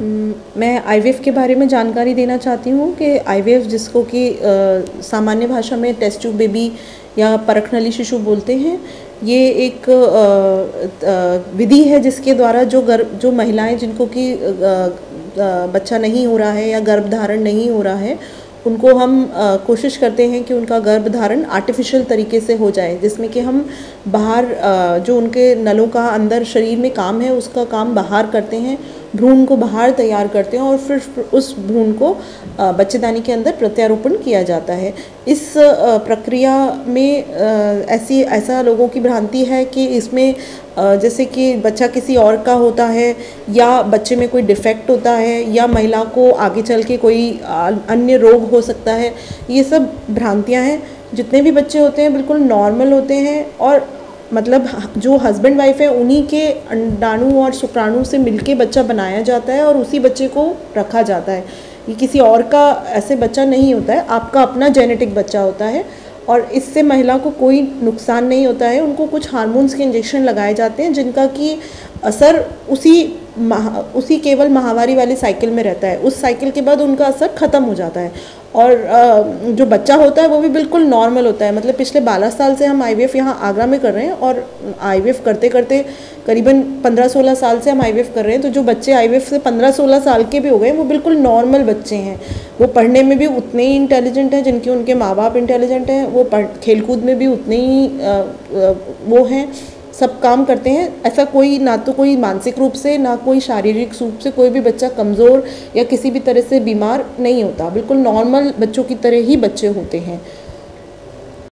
मैं आईवीएफ के बारे में जानकारी देना चाहती हूँ कि आईवीएफ जिसको कि सामान्य भाषा में टेस्ट ट्यूब बेबी या परखनली शिशु बोलते हैं ये एक विधि है जिसके द्वारा जो गर्भ जो महिलाएँ जिनको कि बच्चा नहीं हो रहा है या गर्भ धारण नहीं हो रहा है उनको हम आ, कोशिश करते हैं कि उनका गर्भ धारण आर्टिफिशियल तरीके से हो जाए जिसमें कि हम बाहर आ, जो उनके नलों का अंदर शरीर में काम है उसका काम बाहर करते हैं भ्रूण को बाहर तैयार करते हैं और फिर उस भ्रूण को बच्चेदानी के अंदर प्रत्यारोपण किया जाता है। इस प्रक्रिया में ऐसी, ऐसा लोगों की भ्रांति है कि इसमें जैसे कि बच्चा किसी और का होता है या बच्चे में कोई डिफेक्ट होता है या महिला को आगे चल के कोई अन्य रोग हो सकता है, ये सब भ्रांतियाँ हैं। जितने भी बच्चे होते हैं बिल्कुल नॉर्मल होते हैं और मतलब जो हस्बैंड वाइफ है, उन्हीं के अंडाणु और शुक्राणु से मिलके बच्चा बनाया जाता है और उसी बच्चे को रखा जाता है। ये किसी और का ऐसे बच्चा नहीं होता है, आपका अपना जेनेटिक बच्चा होता है और इससे महिला को कोई नुकसान नहीं होता है। उनको कुछ हार्मोन्स के इंजेक्शन लगाए जाते हैं, जिनका कि असर उसी उसी केवल माहवारी वाली साइकिल में रहता है। उस साइकिल के बाद उनका असर ख़त्म हो जाता है। और जो बच्चा होता है वो भी बिल्कुल नॉर्मल होता है। मतलब पिछले बारह साल से हम आई वी यहाँ आगरा में कर रहे हैं और आईवीएफ करते करते करीबन पंद्रह सोलह साल से हम आईवीएफ कर रहे हैं। तो जो बच्चे आईवीएफ से पंद्रह सोलह साल के भी हो गए वो बिल्कुल नॉर्मल बच्चे हैं। वो पढ़ने में भी उतने ही इंटेलिजेंट हैं जिनके उनके माँ बाप इंटेलिजेंट हैं, वो पढ़, खेलकूद में भी उतने ही वो हैं। सब काम करते हैं। ऐसा कोई, ना तो कोई मानसिक रूप से, ना कोई शारीरिक रूप से कोई भी बच्चा कमज़ोर या किसी भी तरह से बीमार नहीं होता। बिल्कुल नॉर्मल बच्चों की तरह ही बच्चे होते हैं।